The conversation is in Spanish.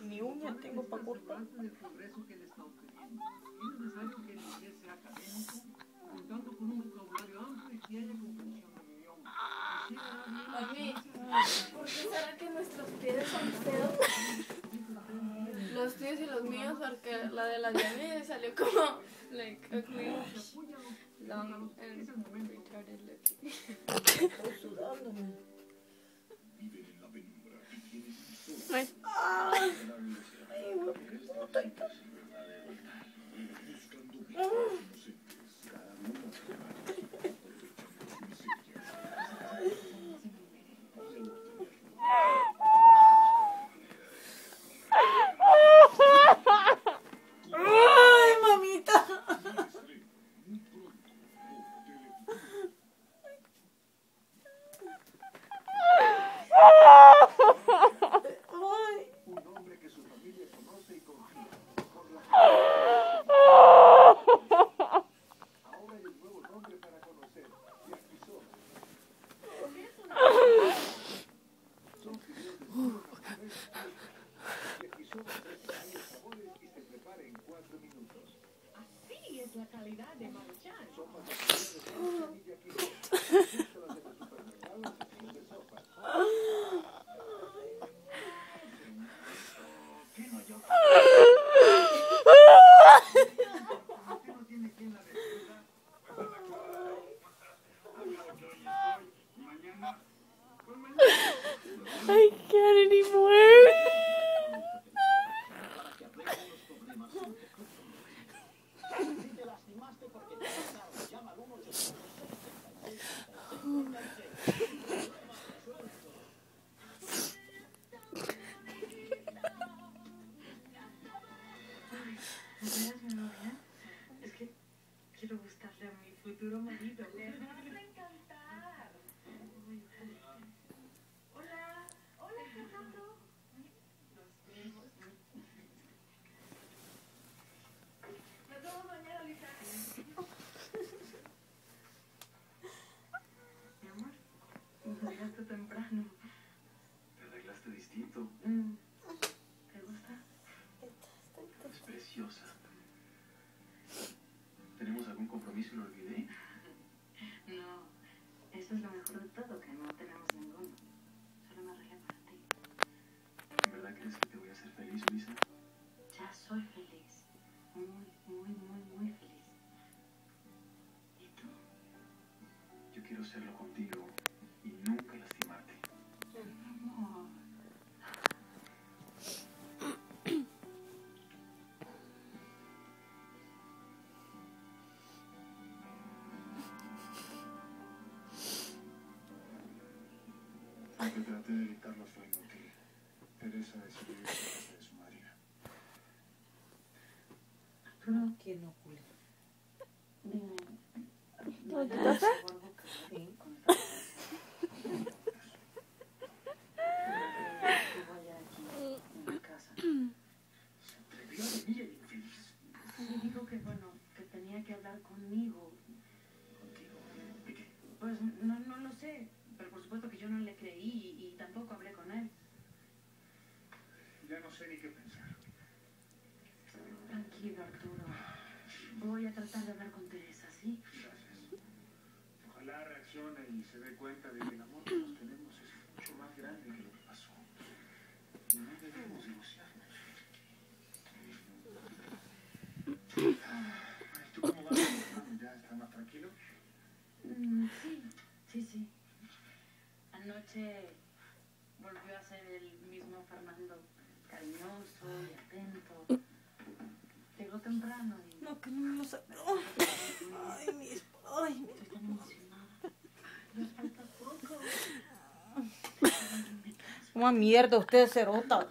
ni uña tengo para cortar. ¿por qué será que nuestros pies son feos? Los tuyos y los míos, porque la de la Diana salió como, like, ugly, long, and retarded looking. Estoy sudándome. Ay. Ay, ay, güey, puta, y Así es la calidad de Maruchan. Fideos temprano. Te arreglaste distinto. Mm. ¿Te gusta? Es preciosa. ¿Tenemos algún compromiso y lo olvidé? No, eso es lo mejor de todo, que no tenemos ninguno. Solo me arreglé para ti. ¿En verdad crees que te voy a hacer feliz, Luisa? Ya soy feliz. Muy, muy, muy, muy feliz. ¿Y tú? Yo quiero serlo contigo Aunque traté de evitarlo fue inútil. Teresa decidió irse a casa de su marido. Arturo, ¿Quién no, dime. ¿No te ¿no pasa? es algo que sí, con todo? Estuvo allá aquí, en la casa. Se atrevió a venir el infeliz. Y dijo que, bueno, que tenía que hablar conmigo. Contigo. ¿De qué? Pues no, no lo sé, pero por supuesto que yo no le creí y, y tampoco hablé con él. Ya no sé ni qué pensar. Tranquilo, Arturo. Voy a tratar de hablar con Teresa, ¿sí? Gracias. Ojalá reaccione y se dé cuenta de que el amor que nos tenemos es mucho más grande que lo que pasó. Y no debemos divorciarnos. ¿Tú cómo vas? ¿Ya está más tranquilo? Mm, sí, sí, sí. Volvió a ser el mismo Fernando, cariñoso y atento. Llegó temprano y No, que no me lo saco. Ay, mis. Ay, mis. estoy tan emocionada. Nos falta poco. Como mierda, usted cerota.